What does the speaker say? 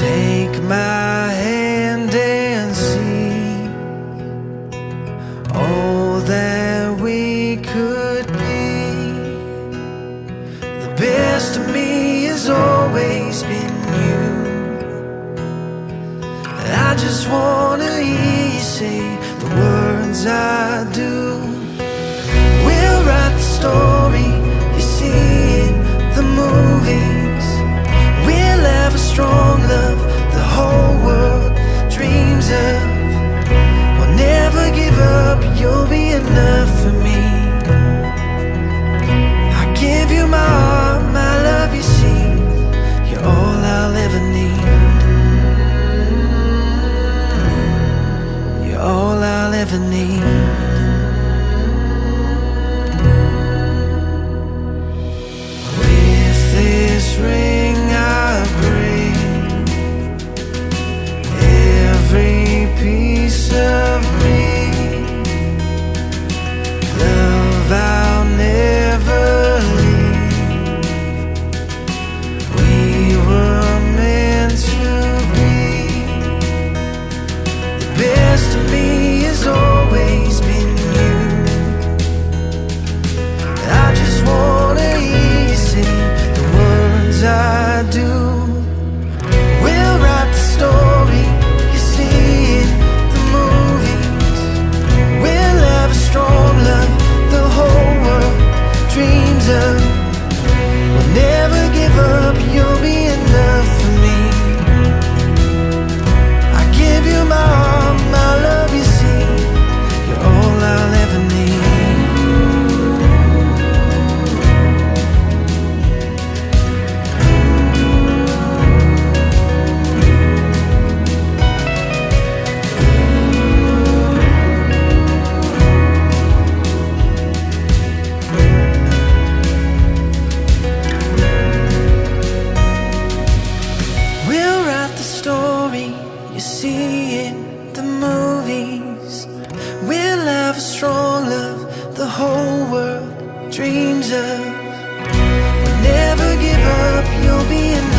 Take my hand and see all that. see in the movies. We'll have a strong love the whole world dreams of. We'll never give up, you'll be enough.